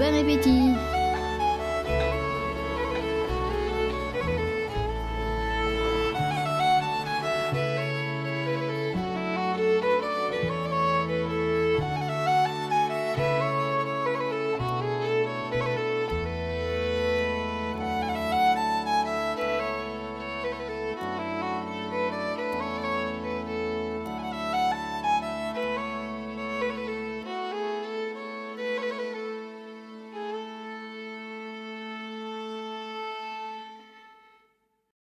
bon appétit.